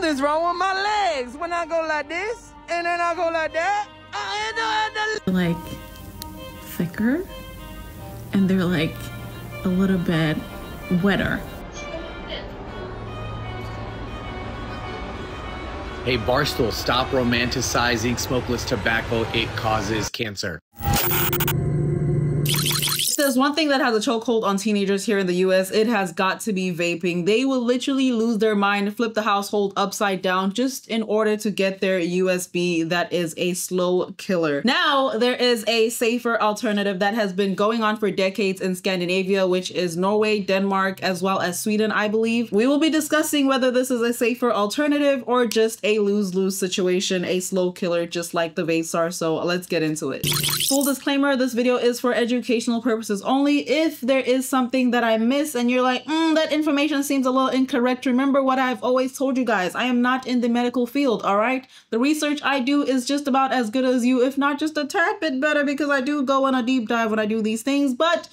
Something's wrong with my legs when I go like this and then I go like that. Like thicker and they're like a little bit wetter. Hey, Barstool, stop romanticizing smokeless tobacco. It causes cancer there's one thing that has a chokehold on teenagers here in the US, it has got to be vaping. They will literally lose their mind, flip the household upside down just in order to get their USB that is a slow killer. Now, there is a safer alternative that has been going on for decades in Scandinavia, which is Norway, Denmark, as well as Sweden, I believe. We will be discussing whether this is a safer alternative or just a lose-lose situation, a slow killer just like the vapes are. So let's get into it. Full disclaimer, this video is for educational purposes only. If there is something that I miss and you're like, mm, that information seems a little incorrect, remember what I've always told you guys. I am not in the medical field, all right? The research I do is just about as good as you, if not just a tad bit better because I do go on a deep dive when I do these things, but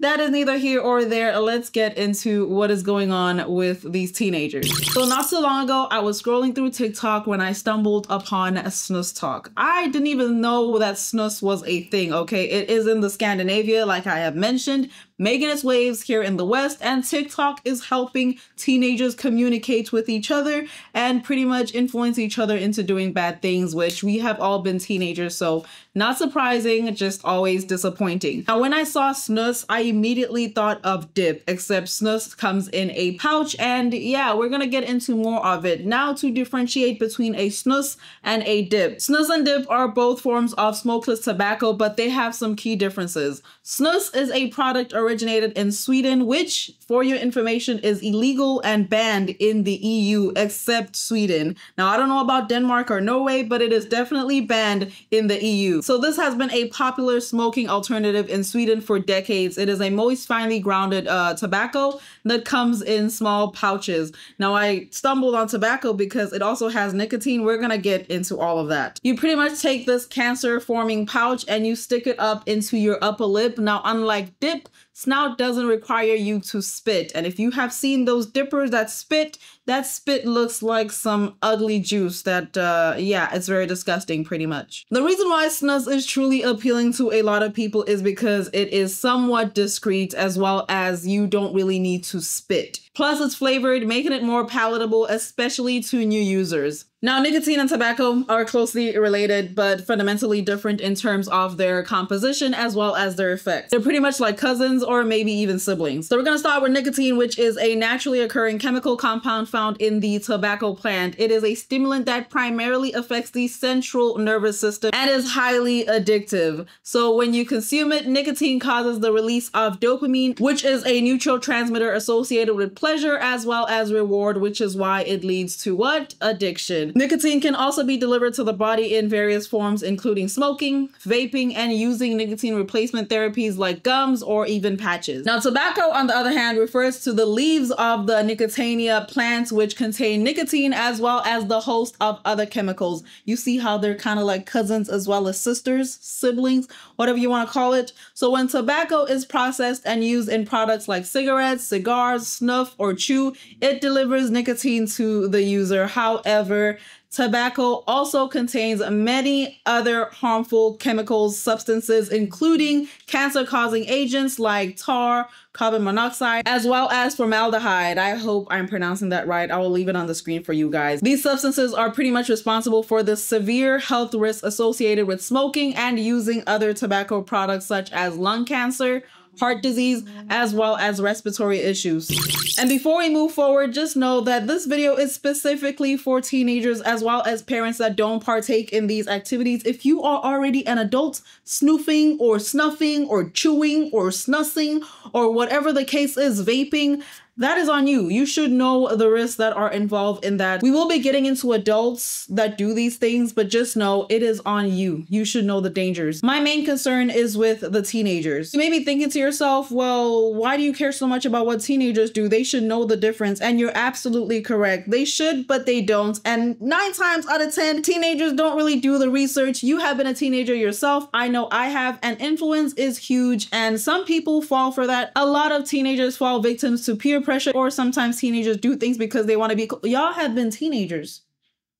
that is neither here or there. Let's get into what is going on with these teenagers. So not so long ago, I was scrolling through TikTok when I stumbled upon snus tok. I didn't even know that snus was a thing, okay? It is in the Scandinavia, like I have mentioned, making its waves here in the West, and TikTok is helping teenagers communicate with each other and pretty much influence each other into doing bad things, which we have all been teenagers, so not surprising, just always disappointing. Now, when I saw snus, I immediately thought of dip, except snus comes in a pouch, and yeah, we're gonna get into more of it. Now, to differentiate between a snus and a dip. Snus and dip are both forms of smokeless tobacco, but they have some key differences. Snus is a product originated in Sweden, which, for your information, is illegal and banned in the EU except Sweden. Now, I don't know about Denmark or Norway, but it is definitely banned in the EU. So this has been a popular smoking alternative in Sweden for decades. It is a moist, finely grounded uh, tobacco that comes in small pouches. Now, I stumbled on tobacco because it also has nicotine. We're gonna get into all of that. You pretty much take this cancer-forming pouch and you stick it up into your upper lip. Now, unlike dip, Snus doesn't require you to spit. And if you have seen those dippers that spit, that spit looks like some ugly juice that, uh, yeah, it's very disgusting pretty much. The reason why snus is truly appealing to a lot of people is because it is somewhat discreet as well as you don't really need to spit. Plus it's flavored, making it more palatable, especially to new users. Now, nicotine and tobacco are closely related, but fundamentally different in terms of their composition as well as their effects. They're pretty much like cousins or maybe even siblings. So we're gonna start with nicotine, which is a naturally occurring chemical compound found in the tobacco plant. It is a stimulant that primarily affects the central nervous system and is highly addictive. So when you consume it, nicotine causes the release of dopamine, which is a neurotransmitter associated with pleasure as well as reward, which is why it leads to what? Addiction. Nicotine can also be delivered to the body in various forms, including smoking, vaping, and using nicotine replacement therapies like gums or even patches. Now, tobacco, on the other hand, refers to the leaves of the Nicotiana plants, which contain nicotine as well as the host of other chemicals. You see how they're kind of like cousins as well as sisters, siblings, whatever you want to call it. So when tobacco is processed and used in products like cigarettes, cigars, snuff, or chew, it delivers nicotine to the user. However, Tobacco also contains many other harmful chemicals, substances, including cancer causing agents like tar, carbon monoxide, as well as formaldehyde. I hope I'm pronouncing that right. I will leave it on the screen for you guys. These substances are pretty much responsible for the severe health risks associated with smoking and using other tobacco products such as lung cancer, heart disease, as well as respiratory issues. And before we move forward, just know that this video is specifically for teenagers as well as parents that don't partake in these activities. If you are already an adult snoofing or snuffing or chewing or snussing or whatever the case is, vaping, that is on you. You should know the risks that are involved in that. We will be getting into adults that do these things, but just know it is on you. You should know the dangers. My main concern is with the teenagers. You may be thinking to yourself, well, why do you care so much about what teenagers do? They should know the difference. And you're absolutely correct. They should, but they don't. And nine times out of 10, teenagers don't really do the research. You have been a teenager yourself. I know I have. And influence is huge. And some people fall for that. A lot of teenagers fall victims to peer pressure, or sometimes teenagers do things because they want to be cool. Y'all have been teenagers.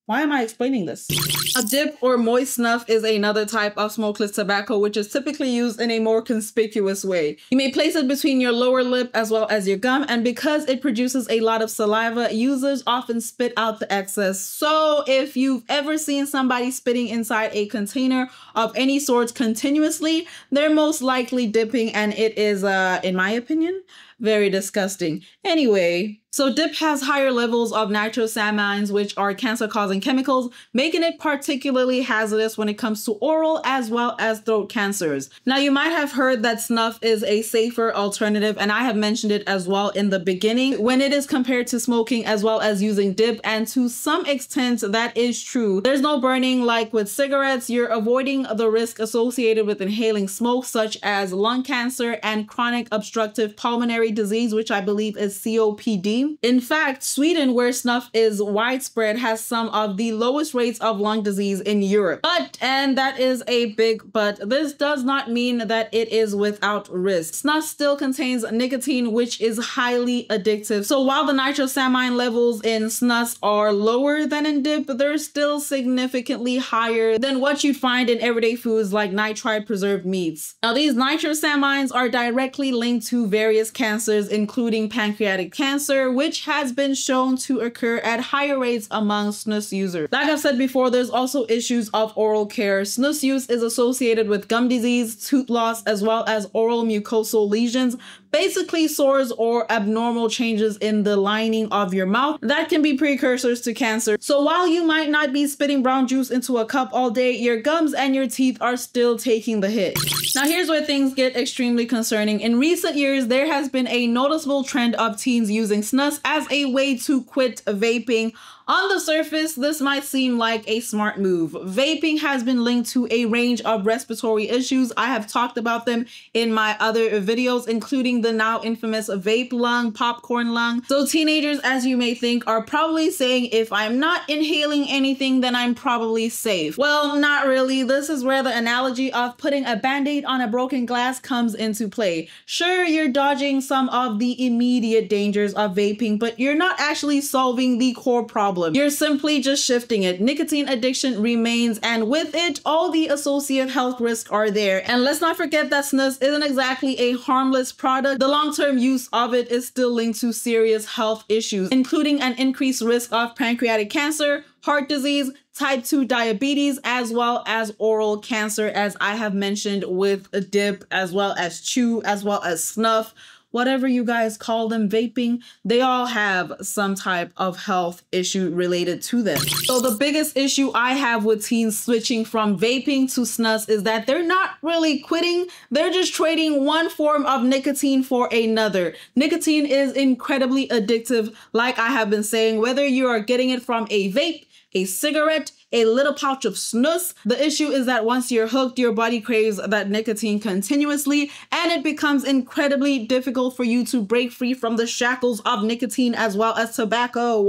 Why am I explaining this? A dip or moist snuff is another type of smokeless tobacco, which is typically used in a more conspicuous way. You may place it between your lower lip as well as your gum, and because it produces a lot of saliva, users often spit out the excess. So if you've ever seen somebody spitting inside a container of any sort continuously, they're most likely dipping, and it is, uh, in my opinion, very disgusting. Anyway, so dip has higher levels of nitrosamines, which are cancer-causing chemicals, making it particularly hazardous when it comes to oral as well as throat cancers. Now, you might have heard that snuff is a safer alternative, and I have mentioned it as well in the beginning when it is compared to smoking as well as using dip, and to some extent, that is true. There's no burning like with cigarettes. You're avoiding the risk associated with inhaling smoke, such as lung cancer and chronic obstructive pulmonary disease, which I believe is COPD. In fact, Sweden, where snuff is widespread, has some of the lowest rates of lung disease in Europe. But, and that is a big but, this does not mean that it is without risk. Snuff still contains nicotine, which is highly addictive. So while the nitrosamine levels in snuff are lower than in dip, they're still significantly higher than what you'd find in everyday foods like nitrite preserved meats. Now, these nitrosamines are directly linked to various cancers cancers, including pancreatic cancer, which has been shown to occur at higher rates among snus users. Like I've said before, there's also issues of oral care. Snus use is associated with gum disease, tooth loss, as well as oral mucosal lesions, basically sores or abnormal changes in the lining of your mouth that can be precursors to cancer. So while you might not be spitting brown juice into a cup all day, your gums and your teeth are still taking the hit. Now here's where things get extremely concerning. In recent years, there has been a noticeable trend of teens using snus as a way to quit vaping on the surface, this might seem like a smart move. Vaping has been linked to a range of respiratory issues. I have talked about them in my other videos, including the now infamous vape lung, popcorn lung. So teenagers, as you may think, are probably saying, if I'm not inhaling anything, then I'm probably safe. Well, not really. This is where the analogy of putting a band-aid on a broken glass comes into play. Sure, you're dodging some of the immediate dangers of vaping, but you're not actually solving the core problem problem. You're simply just shifting it. Nicotine addiction remains, and with it, all the associated health risks are there. And let's not forget that snus isn't exactly a harmless product. The long-term use of it is still linked to serious health issues, including an increased risk of pancreatic cancer, heart disease, type 2 diabetes, as well as oral cancer, as I have mentioned with a dip, as well as chew, as well as snuff whatever you guys call them, vaping, they all have some type of health issue related to them. So the biggest issue I have with teens switching from vaping to snus is that they're not really quitting. They're just trading one form of nicotine for another. Nicotine is incredibly addictive, like I have been saying, whether you are getting it from a vape, a cigarette, a little pouch of snus. The issue is that once you're hooked, your body craves that nicotine continuously, and it becomes incredibly difficult for you to break free from the shackles of nicotine as well as tobacco.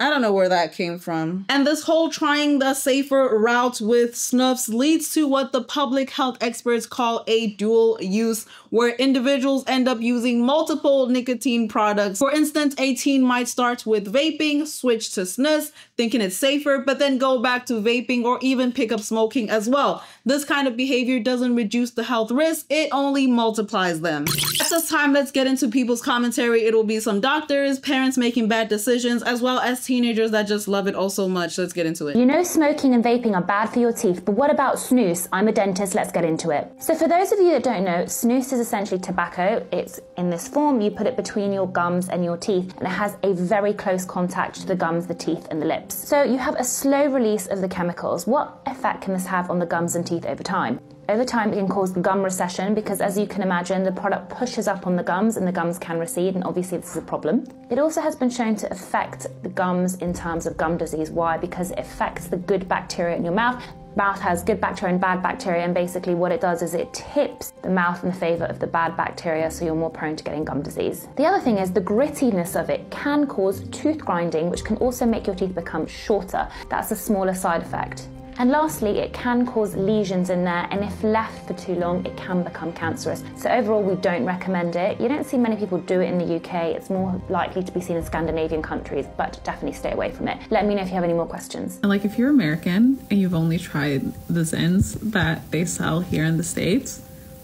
I don't know where that came from. And this whole trying the safer route with snuffs leads to what the public health experts call a dual use, where individuals end up using multiple nicotine products. For instance, a teen might start with vaping, switch to snus, thinking it's safer, but then go back to vaping or even pick up smoking as well. This kind of behavior doesn't reduce the health risk, it only multiplies them. At this time, let's get into people's commentary. It will be some doctors, parents making bad decisions, as well as teenagers that just love it all so much. Let's get into it. You know smoking and vaping are bad for your teeth, but what about snus? I'm a dentist, let's get into it. So for those of you that don't know, snus is essentially tobacco. It's in this form, you put it between your gums and your teeth, and it has a very close contact to the gums, the teeth, and the lips. So you have a slow release of the chemicals. What effect can this have on the gums and teeth over time? Over time, it can cause gum recession because, as you can imagine, the product pushes up on the gums and the gums can recede, and obviously, this is a problem. It also has been shown to affect the gums in terms of gum disease. Why? Because it affects the good bacteria in your mouth. Mouth has good bacteria and bad bacteria, and basically, what it does is it tips the mouth in the favor of the bad bacteria, so you're more prone to getting gum disease. The other thing is the grittiness of it can cause tooth grinding, which can also make your teeth become shorter. That's a smaller side effect. And lastly, it can cause lesions in there, and if left for too long, it can become cancerous. So overall, we don't recommend it. You don't see many people do it in the UK. It's more likely to be seen in Scandinavian countries, but definitely stay away from it. Let me know if you have any more questions. And like if you're American and you've only tried the Zyns that they sell here in the States,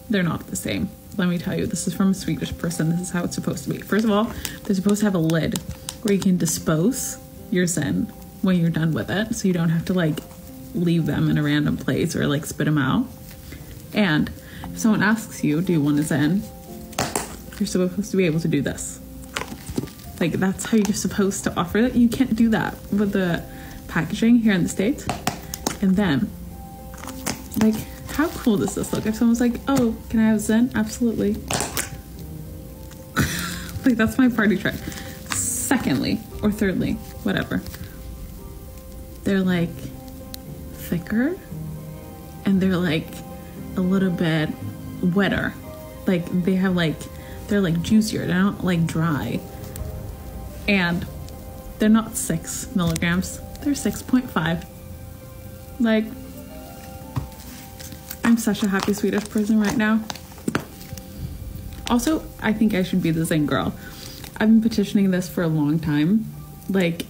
they're not the same. Let me tell you, this is from a Swedish person. This is how it's supposed to be. First of all, they're supposed to have a lid where you can dispose your Zyn when you're done with it. So you don't have to like leave them in a random place or like spit them out. And if someone asks you, do you want a Zyn? You're supposed to be able to do this. Like that's how you're supposed to offer it. You can't do that with the packaging here in the States. And then, like, how cool does this look? If someone's like, oh, can I have Zyn? Absolutely. like, that's my party trick. Secondly, or thirdly, whatever. They're like thicker and they're like a little bit wetter. Like, they have like, they're like juicier. They're not like dry. And they're not six milligrams, they're 6.5. Like, I'm such a happy Swedish person right now. Also, I think I should be the Zyn girl. I've been petitioning this for a long time. Like,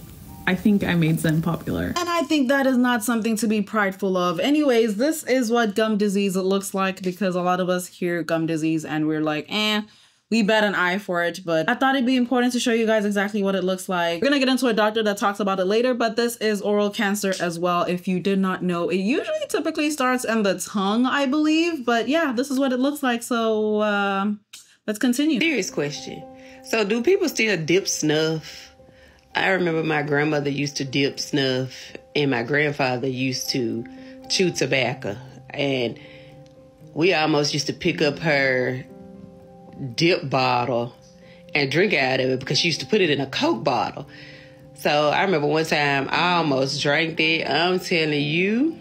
I think I made Zyn popular. And I think that is not something to be prideful of. Anyways, this is what gum disease looks like because a lot of us hear gum disease and we're like, eh, we bet an eye for it, but I thought it'd be important to show you guys exactly what it looks like. We're gonna get into a doctor that talks about it later, but this is oral cancer as well. If you did not know, it usually typically starts in the tongue, I believe, but yeah, this is what it looks like. So uh, let's continue. Serious question. So do people still dip snuff? I remember my grandmother used to dip snuff and my grandfather used to chew tobacco and we almost used to pick up her dip bottle and drink out of it because she used to put it in a Coke bottle. So I remember one time I almost drank it. I'm telling you,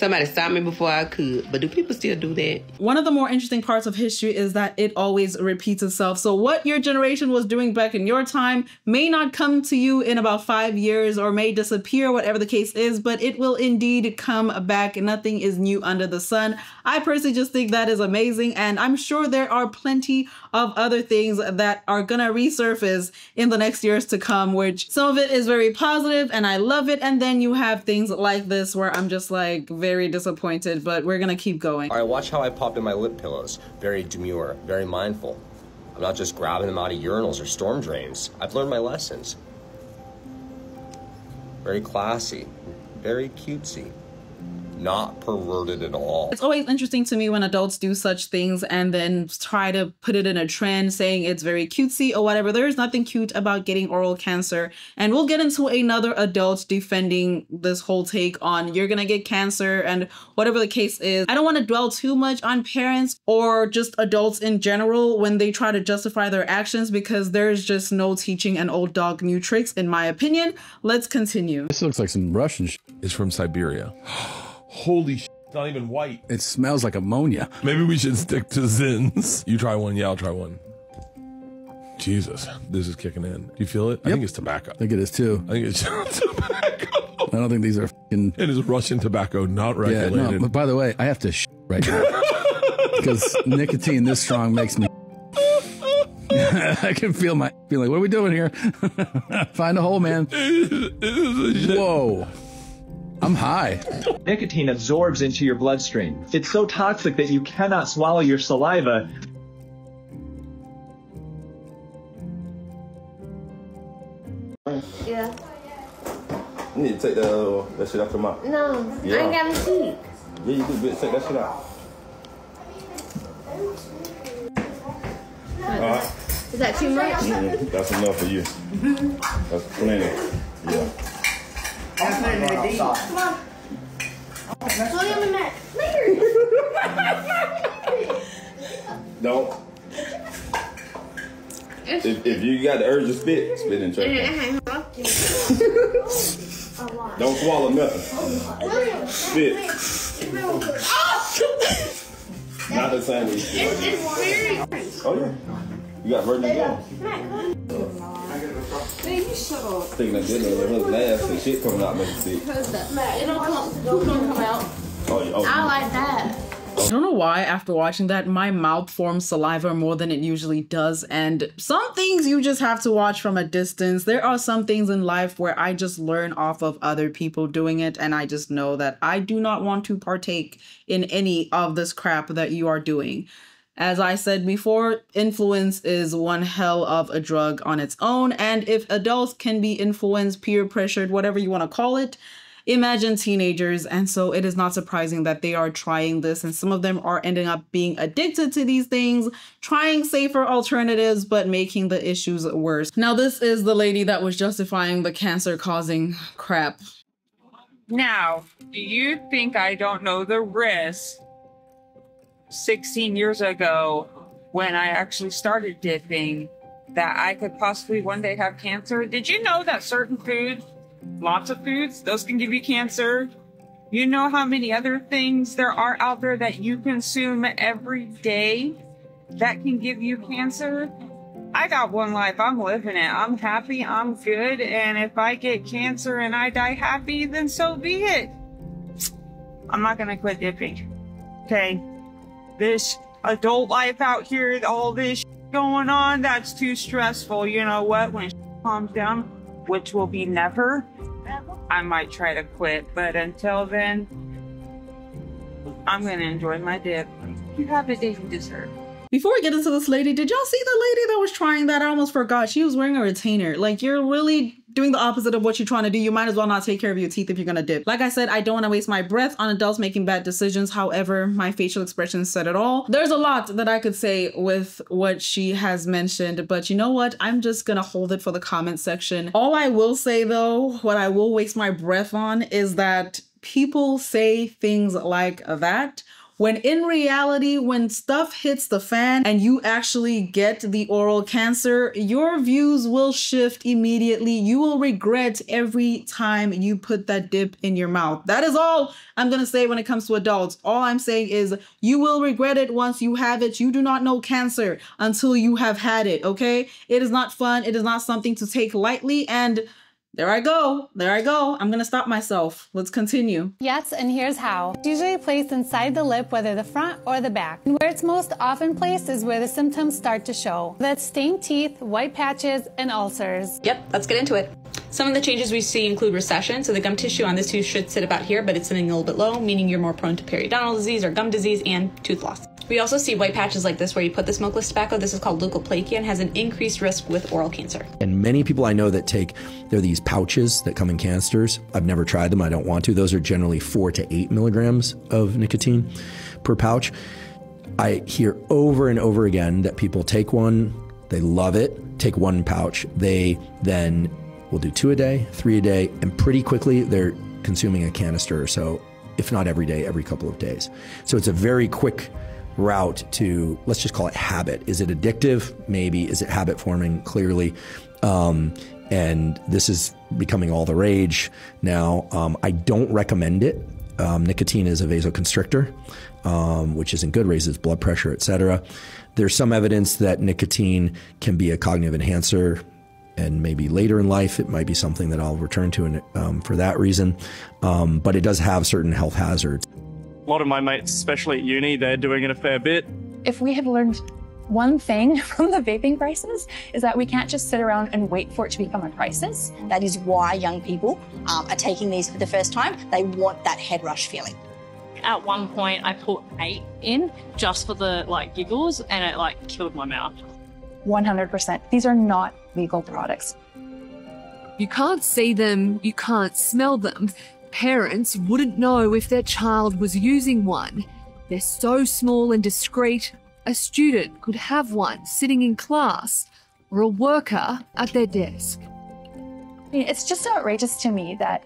somebody stopped me before I could. But do people still do that? One of the more interesting parts of history is that it always repeats itself. So what your generation was doing back in your time may not come to you in about five years or may disappear, whatever the case is, but it will indeed come back. Nothing is new under the sun. I personally just think that is amazing. And I'm sure there are plenty of other things that are gonna resurface in the next years to come, which some of it is very positive and I love it. And then you have things like this where I'm just like very disappointed, but we're gonna keep going. All right, watch how I popped in my lip pillows. Very demure, very mindful. I'm not just grabbing them out of urinals or storm drains. I've learned my lessons. Very classy, very cutesy, not perverted at all. It's always interesting to me when adults do such things and then try to put it in a trend saying it's very cutesy or whatever. There is nothing cute about getting oral cancer. And we'll get into another adult defending this whole take on you're gonna get cancer and whatever the case is. I don't want to dwell too much on parents or just adults in general when they try to justify their actions because there's just no teaching an old dog new tricks, in my opinion. Let's continue. This looks like some Russian sh- It's from Siberia. Holy sh! It's not even white. It smells like ammonia. Maybe we should stick to Zyns. You try one. Yeah, I'll try one. Jesus, this is kicking in. Do you feel it? I think it's tobacco. I think it is too. I think it's tobacco. I don't think these are fing It is Russian tobacco, not regulated. Yeah, no, but by the way, I have to sh- right now. because nicotine this strong makes me. I can feel my feeling. What are we doing here? Find a hole, man. Whoa. I'm high. Nicotine absorbs into your bloodstream. It's so toxic that you cannot swallow your saliva. Yeah. You need to take that, uh, that shit out your mouth. No, Yeah. I ain't got no teeth. Yeah, you do, bitch. Take that shit out. Alright. Is that too much? Mm, that's enough for you. That's plenty. Yeah. Come on. Slow down the mat. Don't. If, if you got the urge to spit, spit in trash. Don't swallow nothing. Spit. Not the same way. It's very. Oh yeah. You got virgin gum. Baby, shut up. Thinking I did know her laugh and shit coming out making sick. Cause Matt, it don't come, don't come out. Oh, yeah, oh, I like that. I don't know why after watching that my mouth forms saliva more than it usually does and some things you just have to watch from a distance. There are some things in life where I just learn off of other people doing it and I just know that I do not want to partake in any of this crap that you are doing. As I said before, influence is one hell of a drug on its own and if adults can be influenced, peer pressured, whatever you want to call it, imagine teenagers. And so it is not surprising that they are trying this and some of them are ending up being addicted to these things trying safer alternatives but making the issues worse. Now this is the lady that was justifying the cancer causing crap. Now, do you think I don't know the risk 16 years ago when I actually started dipping that I could possibly one day have cancer? Did you know that certain foods, lots of foods, those can give you cancer? You know how many other things there are out there that you consume every day that can give you cancer? I got one life. I'm living it. I'm happy. I'm good. And if I get cancer and I die happy, then so be it. I'm not gonna quit dipping. Okay. This adult life out here, all this going on, that's too stressful. You know what? When it calms down, which will be never, I might try to quit. But until then, I'm gonna enjoy my dip. You have the day you deserve. Before we get into this lady, did y'all see the lady that was trying that? I almost forgot. She was wearing a retainer. Like, you're really doing the opposite of what you're trying to do. You might as well not take care of your teeth if you're gonna dip. Like I said, I don't want to waste my breath on adults making bad decisions. However, my facial expressions said it all. There's a lot that I could say with what she has mentioned, but you know what? I'm just gonna hold it for the comment section. All I will say though, what I will waste my breath on is that people say things like that when in reality, when stuff hits the fan and you actually get the oral cancer, your views will shift immediately. You will regret every time you put that dip in your mouth. That is all I'm to say when it comes to adults. All I'm saying is you will regret it once you have it. You do not know cancer until you have had it, okay? It is not fun. It is not something to take lightly. And there I go. There I go. I'm gonna stop myself. Let's continue. Yes, and here's how. It's usually placed inside the lip, whether the front or the back. And where it's most often placed is where the symptoms start to show. That's stained teeth, white patches, and ulcers. Yep, let's get into it. Some of the changes we see include recession, so the gum tissue on this tooth should sit about here, but it's sitting a little bit low, meaning you're more prone to periodontal disease or gum disease and tooth loss. We also see white patches like this where you put the smokeless tobacco. This is called leukoplakia and has an increased risk with oral cancer. And many people I know that take, there are these pouches that come in canisters. I've never tried them, I don't want to. Those are generally four to eight milligrams of nicotine per pouch. I hear over and over again that people take one, they love it, take one pouch, they then will do two a day, three a day, and pretty quickly they're consuming a canister or so, if not every day, every couple of days. So it's a very quick route to let's just call it habit. Is it addictive? Maybe. Is it habit forming? Clearly. Um, and this is becoming all the rage now. Um, I don't recommend it. Um, nicotine is a vasoconstrictor, um, which isn't good, raises blood pressure, etc. There's some evidence that nicotine can be a cognitive enhancer, and maybe later in life it might be something that I'll return to in, um, for that reason. Um, but it does have certain health hazards. A lot of my mates, especially at uni, they're doing it a fair bit. If we have learned one thing from the vaping crisis is that we can't just sit around and wait for it to become a crisis. That is why young people um, are taking these for the first time. They want that head rush feeling. At one point, I put eight in just for the like giggles, and it like killed my mouth. 100%. These are not legal products. You can't see them, you can't smell them. Parents wouldn't know if their child was using one. They're so small and discreet, a student could have one sitting in class or a worker at their desk. It's just outrageous to me that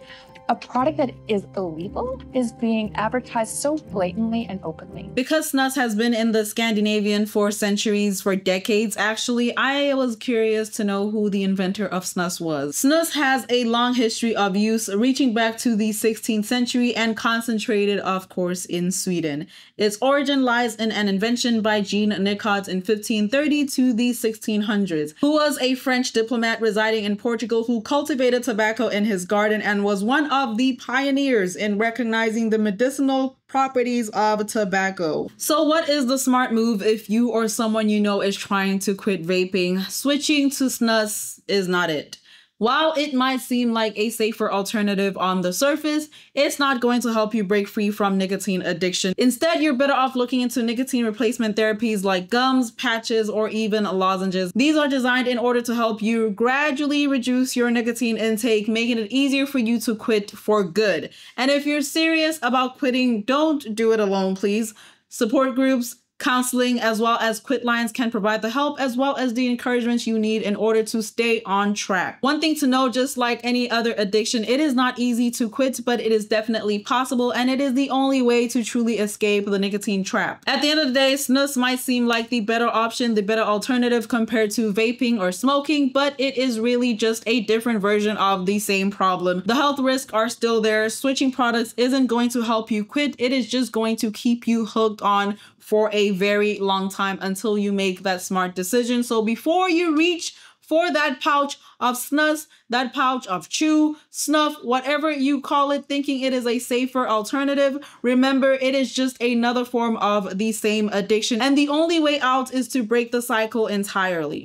a product that is illegal is being advertised so blatantly and openly. Because snus has been in the Scandinavian for centuries, for decades actually, I was curious to know who the inventor of snus was. Snus has a long history of use reaching back to the 16th century and concentrated, of course, in Sweden. Its origin lies in an invention by Jean Nicot in 1530 to the 1600s, who was a French diplomat residing in Portugal who cultivated tobacco in his garden and was one of the pioneers in recognizing the medicinal properties of tobacco. So what is the smart move if you or someone you know is trying to quit vaping? Switching to snus is not it. While it might seem like a safer alternative on the surface, it's not going to help you break free from nicotine addiction. Instead, you're better off looking into nicotine replacement therapies like gums, patches, or even lozenges. These are designed in order to help you gradually reduce your nicotine intake, making it easier for you to quit for good. And if you're serious about quitting, don't do it alone, please. Support groups, Counseling as well as quit lines can provide the help as well as the encouragement you need in order to stay on track. One thing to know, just like any other addiction, it is not easy to quit, but it is definitely possible and it is the only way to truly escape the nicotine trap. At the end of the day, snus might seem like the better option, the better alternative compared to vaping or smoking, but it is really just a different version of the same problem. The health risks are still there. Switching products isn't going to help you quit. It is just going to keep you hooked on for a very long time until you make that smart decision. So before you reach for that pouch of snus, that pouch of chew, snuff, whatever you call it, thinking it is a safer alternative, remember it is just another form of the same addiction. And the only way out is to break the cycle entirely.